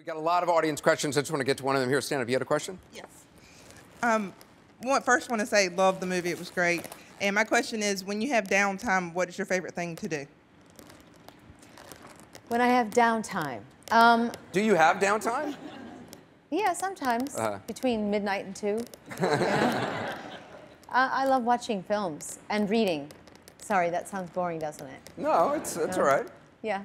We got a lot of audience questions. I just want to get to one of them here. Stan, have You had a question? Yes. Um, i want to say, love the movie. It was great. And my question is, when you have downtime, what is your favorite thing to do? When I have downtime, um, Do you have downtime? yeah, sometimes Uh-huh. between midnight and two. Uh, I love watching films and reading. Sorry, that sounds boring, doesn't it? No, it's it's No. all right. Yeah.